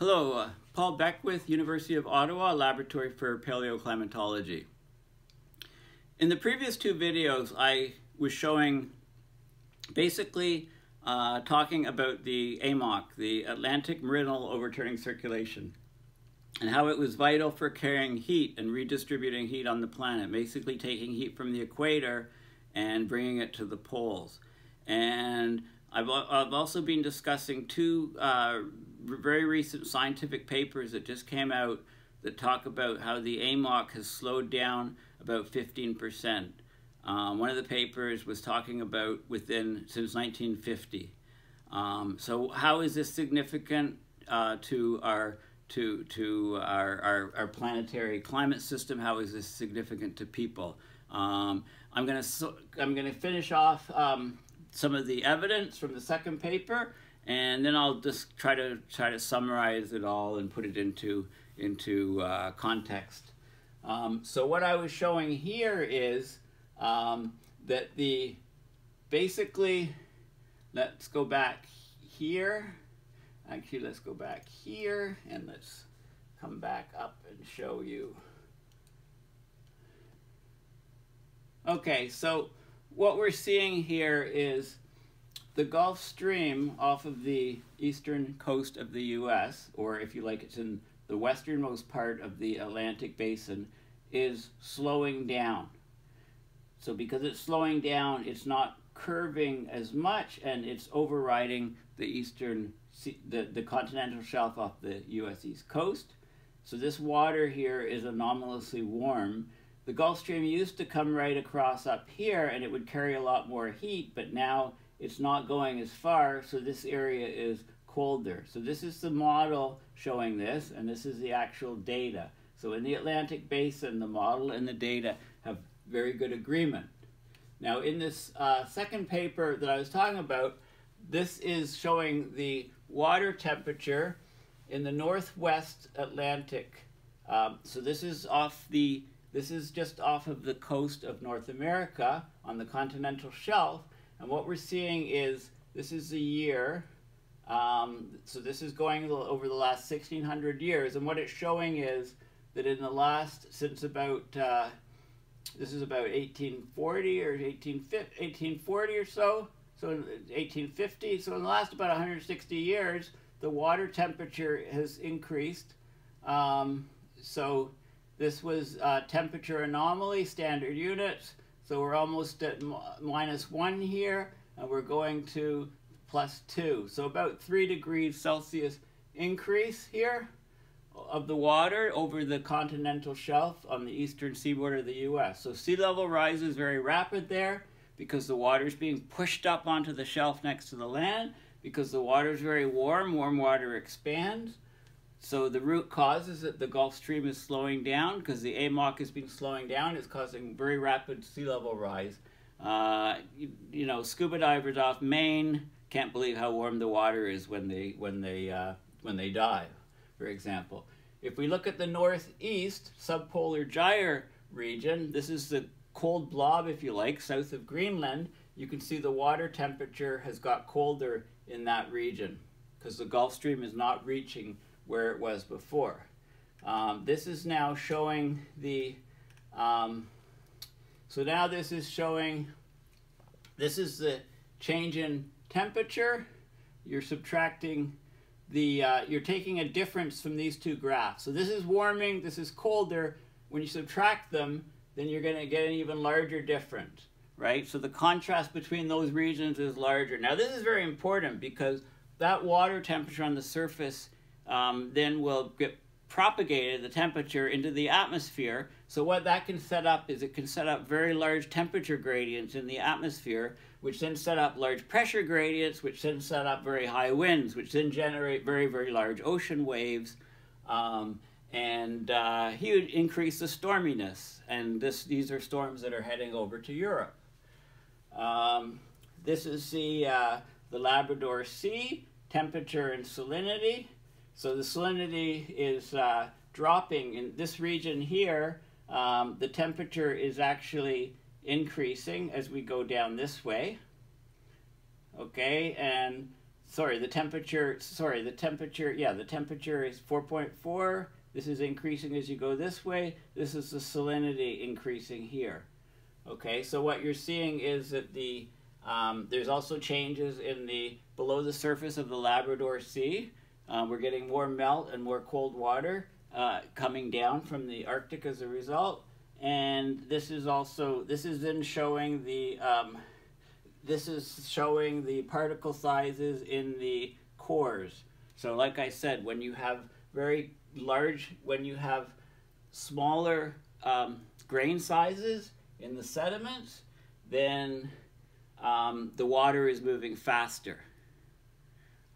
Hello, uh, Paul Beckwith, University of Ottawa, Laboratory for Paleoclimatology. In the previous two videos, I was showing basically uh, talking about the AMOC, the Atlantic Meridional Overturning Circulation, and how it was vital for carrying heat and redistributing heat on the planet, basically taking heat from the equator and bringing it to the poles. And I've, I've also been discussing two uh, very recent scientific papers that just came out that talk about how the AMOC has slowed down about 15%. Um, one of the papers was talking about within since 1950. Um, so how is this significant uh, to our to to our, our, our, planetary climate system? How is this significant to people? Um, I'm gonna I'm gonna finish off um, some of the evidence from the second paper, and then I'll just try to try to summarize it all and put it into into uh, context. Um, so what I was showing here is um, that the basically let's go back here. Actually, let's go back here and let's come back up and show you. Okay, so what we're seeing here is the Gulf Stream off of the eastern coast of the U.S., or if you like, it's in the westernmost part of the Atlantic Basin, is slowing down. So because it's slowing down, it's not curving as much, and it's overriding the eastern, the, the continental shelf off the U.S. East Coast. So this water here is anomalously warm, the Gulf Stream used to come right across up here and it would carry a lot more heat, but now it's not going as far, so this area is colder. So this is the model showing this, and this is the actual data. So in the Atlantic Basin, the model and the data have very good agreement. Now in this uh, second paper that I was talking about, this is showing the water temperature in the northwest Atlantic. Um, so this is off the this is just off of the coast of North America on the continental shelf. And what we're seeing is this is a year. Um, so this is going over the last 1600 years. And what it's showing is that in the last, since about, uh, this is about 1840 or 1840 or so, so in 1850, so in the last about 160 years, the water temperature has increased. Um, so this was uh, temperature anomaly, standard units. So we're almost at minus one here, and we're going to plus two. So about three degrees Celsius increase here of the water over the continental shelf on the eastern seaboard of the U.S. So sea level rise is very rapid there because the water is being pushed up onto the shelf next to the land. Because the water is very warm, warm water expands. So the root cause is that the Gulf Stream is slowing down because the AMOC has been slowing down. It's causing very rapid sea level rise. Uh, you, you, know, scuba divers off Maine can't believe how warm the water is when they when they uh, when they dive, for example. If we look at the northeast subpolar gyre region, this is the cold blob, if you like, south of Greenland. You can see the water temperature has got colder in that region because the Gulf Stream is not reaching where it was before. Um, this is now showing the, um, so now this is showing, this is the change in temperature. You're subtracting the, uh, you're taking a difference from these two graphs. So this is warming, this is colder. When you subtract them, then you're going to get an even larger difference, right? So the contrast between those regions is larger. Now this is very important because that water temperature on the surface um, then will get propagated the temperature into the atmosphere. So what that can set up is it can set up very large temperature gradients in the atmosphere, which then set up large pressure gradients, which then set up very high winds, which then generate very, very large ocean waves. Um, and uh, would increase the storminess. And this, these are storms that are heading over to Europe. Um, this is the, uh, the Labrador Sea, temperature and salinity. So the salinity is uh, dropping in this region here. Um, the temperature is actually increasing as we go down this way. Okay, and sorry, the temperature, sorry, the temperature, yeah, the temperature is 4.4. This is increasing as you go this way. This is the salinity increasing here. Okay, so what you're seeing is that the um, there's also changes in the below the surface of the Labrador Sea. Um, we're getting more melt and more cold water uh, coming down from the Arctic as a result. And this is also this is then showing the um, this is showing the particle sizes in the cores. So, like I said, when you have very large, when you have smaller um, grain sizes in the sediments, then um, the water is moving faster.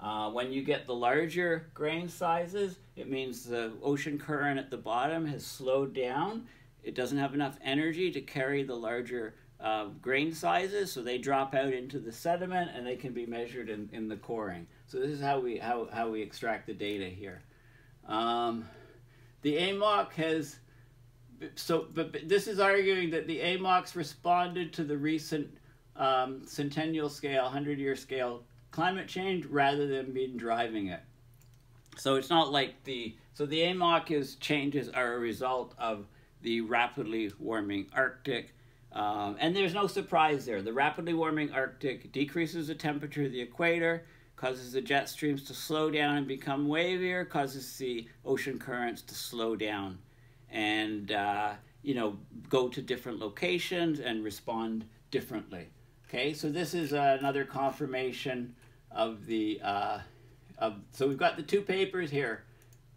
Uh, when you get the larger grain sizes, it means the ocean current at the bottom has slowed down. It doesn't have enough energy to carry the larger uh, grain sizes, so they drop out into the sediment and they can be measured in, in the coring. So this is how we, how, how we extract the data here. Um, the AMOC has, so, but, but this is arguing that the AMOCs responded to the recent um, centennial scale, 100 year scale climate change rather than being driving it. So it's not like the, so the AMOC is changes are a result of the rapidly warming Arctic. Um, and there's no surprise there. The rapidly warming Arctic decreases the temperature of the equator, causes the jet streams to slow down and become wavier, causes the ocean currents to slow down and, uh, you know, go to different locations and respond differently. Okay, so this is uh, another confirmation of the, uh, of, so we've got the two papers here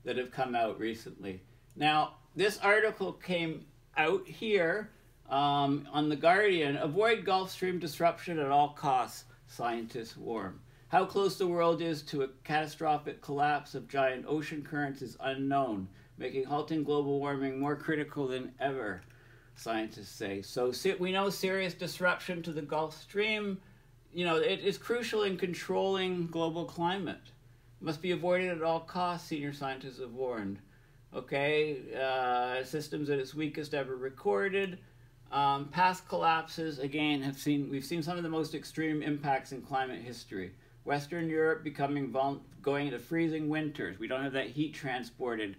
that have come out recently. Now, this article came out here um, on The Guardian. Avoid Gulf Stream disruption at all costs, scientists warn. How close the world is to a catastrophic collapse of giant ocean currents is unknown, making halting global warming more critical than ever scientists say. So we know serious disruption to the Gulf Stream, you know, it is crucial in controlling global climate. Must be avoided at all costs, senior scientists have warned. Okay, uh, systems at its weakest ever recorded. Um, past collapses, again, have seen we've seen some of the most extreme impacts in climate history. Western Europe becoming going into freezing winters. We don't have that heat transported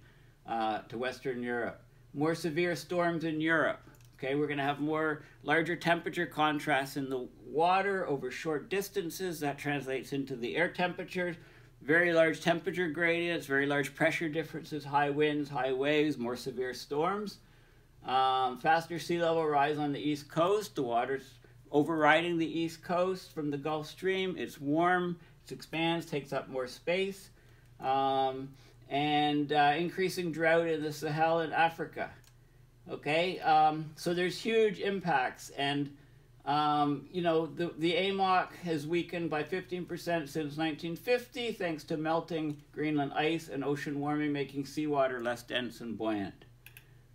uh, to Western Europe more severe storms in Europe. Okay, we're going to have more larger temperature contrasts in the water over short distances. That translates into the air temperatures. Very large temperature gradients, very large pressure differences, high winds, high waves, more severe storms. Um, faster sea level rise on the east coast. The water's overriding the east coast from the Gulf Stream. It's warm, it expands, takes up more space. Um, and uh, increasing drought in the Sahel and Africa. Okay, um, so there's huge impacts, and um, you know the the AMOC has weakened by 15% since 1950, thanks to melting Greenland ice and ocean warming, making seawater less dense and buoyant.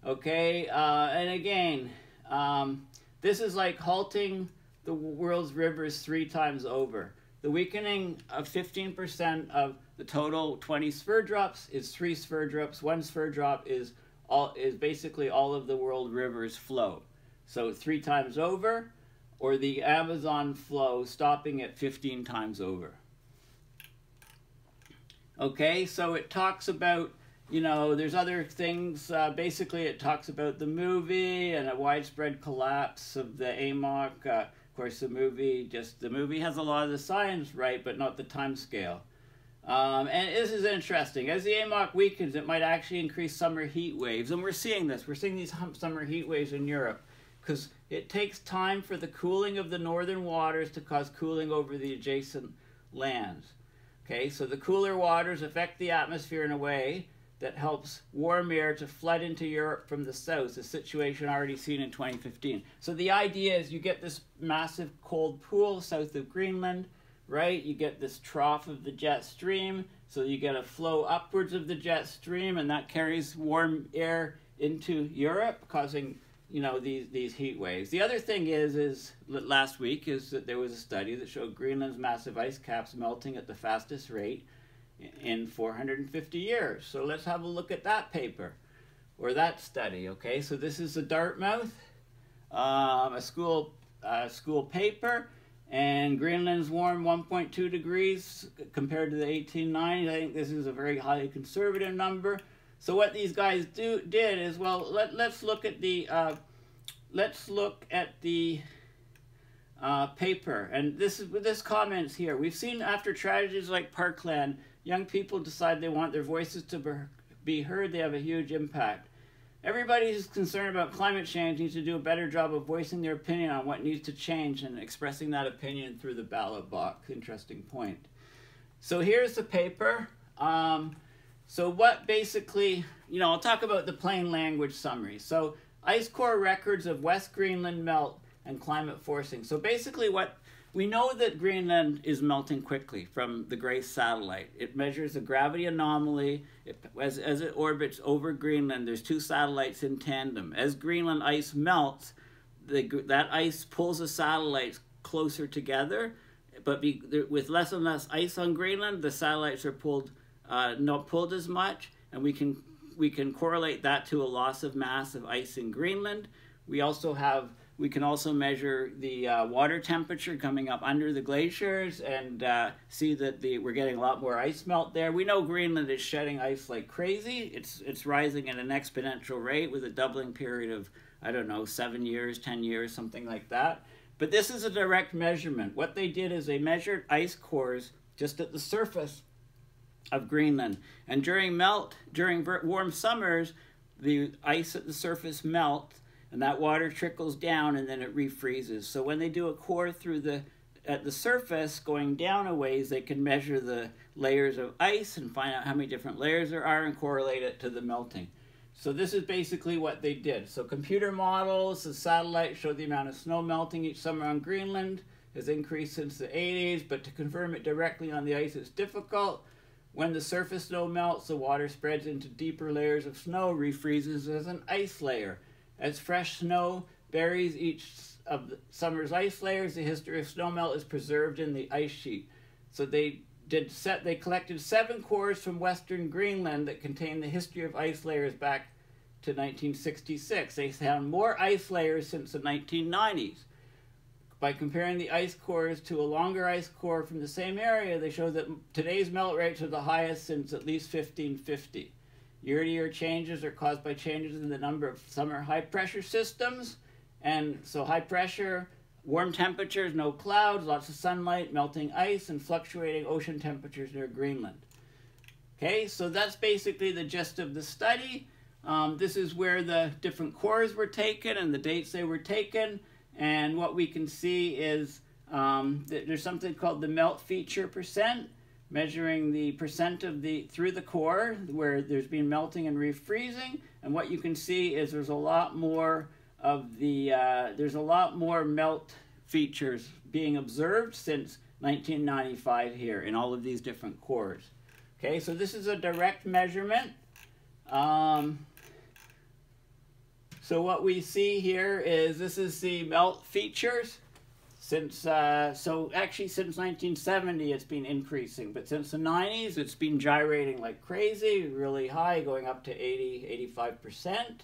Okay, uh, and again, um, this is like halting the world's rivers three times over. The weakening of 15% of the total 20 sverdrups is three sverdrups. One sverdrup is all is basically all of the world rivers flow. So three times over, or the Amazon flow stopping at 15 times over. Okay, so it talks about, you know, there's other things. Uh, basically, it talks about the movie and a widespread collapse of the AMOC. Uh, course, the movie just the movie has a lot of the science right, but not the time scale. Um, and this is interesting. As the AMOC weakens, it might actually increase summer heat waves, and we're seeing this. We're seeing these summer heat waves in Europe because it takes time for the cooling of the northern waters to cause cooling over the adjacent lands. Okay, so the cooler waters affect the atmosphere in a way that helps warm air to flood into Europe from the south, a situation already seen in 2015. So the idea is you get this massive cold pool south of Greenland, right? You get this trough of the jet stream, so you get a flow upwards of the jet stream, and that carries warm air into Europe, causing you know these these heat waves. The other thing is is last week is that there was a study that showed Greenland's massive ice caps melting at the fastest rate in 450 years. So let's have a look at that paper or that study. Okay, so this is a Dartmouth, um, a school school paper, and Greenland's warm 1.2 degrees compared to the 1890s. I think this is a very highly conservative number. So what these guys do did is well let let's look at the uh, let's look at the uh, paper and this is with this comments here. We've seen after tragedies like Parkland, young people decide they want their voices to be heard. They have a huge impact. Everybody who's concerned about climate change needs to do a better job of voicing their opinion on what needs to change and expressing that opinion through the ballot box. Interesting point. So here's the paper. Um, so what basically, you know, I'll talk about the plain language summary. So ice core records of West Greenland melt and climate forcing. So basically what we know that Greenland is melting quickly from the GRACE satellite. It measures a gravity anomaly. It, as, as it orbits over Greenland, there's two satellites in tandem. As Greenland ice melts, the, that ice pulls the satellites closer together, but be, with less and less ice on Greenland, the satellites are pulled uh, not pulled as much, and we can we can correlate that to a loss of mass of ice in Greenland. We also have we can also measure the uh, water temperature coming up under the glaciers and uh, see that the, we're getting a lot more ice melt there. We know Greenland is shedding ice like crazy. It's, it's rising at an exponential rate with a doubling period of, I don't know, seven years, 10 years, something like that. But this is a direct measurement. What they did is they measured ice cores just at the surface of Greenland. And during melt, during warm summers, the ice at the surface melts and that water trickles down and then it refreezes. So when they do a core through the at the surface going down a ways, they can measure the layers of ice and find out how many different layers there are and correlate it to the melting. So this is basically what they did. So computer models, the satellite showed the amount of snow melting each summer on Greenland has increased since the 80s, but to confirm it directly on the ice is difficult. When the surface snow melts, the water spreads into deeper layers of snow, refreezes as an ice layer. As fresh snow buries each of the summer's ice layers, the history of snowmelt is preserved in the ice sheet. So they did set they collected seven cores from western Greenland that contain the history of ice layers back to 1966. They found more ice layers since the 1990s. By comparing the ice cores to a longer ice core from the same area, they show that today's melt rates are the highest since at least 1550. Year-to-year changes are caused by changes in the number of summer high-pressure systems. And so high pressure, warm temperatures, no clouds, lots of sunlight, melting ice, and fluctuating ocean temperatures near Greenland. Okay, so that's basically the gist of the study. Um, this is where the different cores were taken and the dates they were taken. And what we can see is um, that there's something called the melt feature percent measuring the percent of the through the core where there's been melting and refreezing and what you can see is there's a lot more of the uh, there's a lot more melt features being observed since 1995 here in all of these different cores. Okay so this is a direct measurement. Um, so what we see here is this is the melt features since uh, so actually since 1970 it's been increasing but since the 90s it's been gyrating like crazy really high going up to 80 85 percent.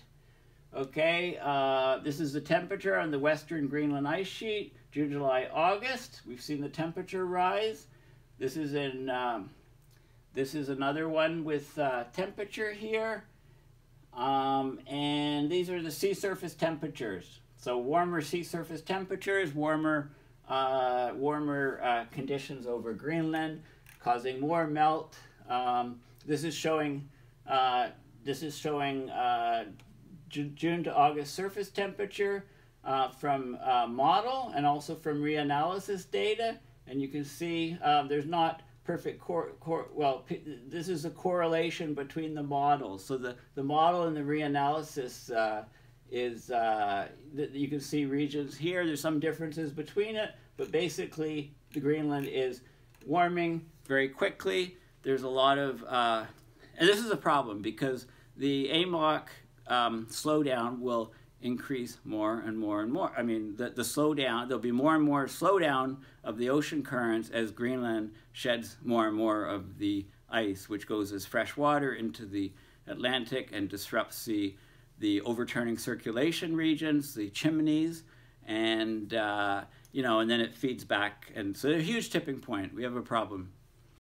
Okay uh, this is the temperature on the western greenland ice sheet june july august. We've seen the temperature rise. This is in um, this is another one with uh, temperature here. Um, and these are the sea surface temperatures so warmer sea surface temperatures, warmer, uh, warmer uh, conditions over Greenland, causing more melt. Um, this is showing, uh, this is showing uh, June to August surface temperature uh, from uh, model and also from reanalysis data. And you can see um, there's not perfect core, core well this is a correlation between the models so the the model and the reanalysis uh, is uh, you can see regions here. There's some differences between it, but basically the Greenland is warming very quickly. There's a lot of, uh, and this is a problem because the AMOC um, slowdown will increase more and more and more. I mean, the, the slowdown, there'll be more and more slowdown of the ocean currents as Greenland sheds more and more of the ice, which goes as fresh water into the Atlantic and disrupts the the overturning circulation regions, the chimneys, and uh, you know, and then it feeds back, and so a huge tipping point. We have a problem.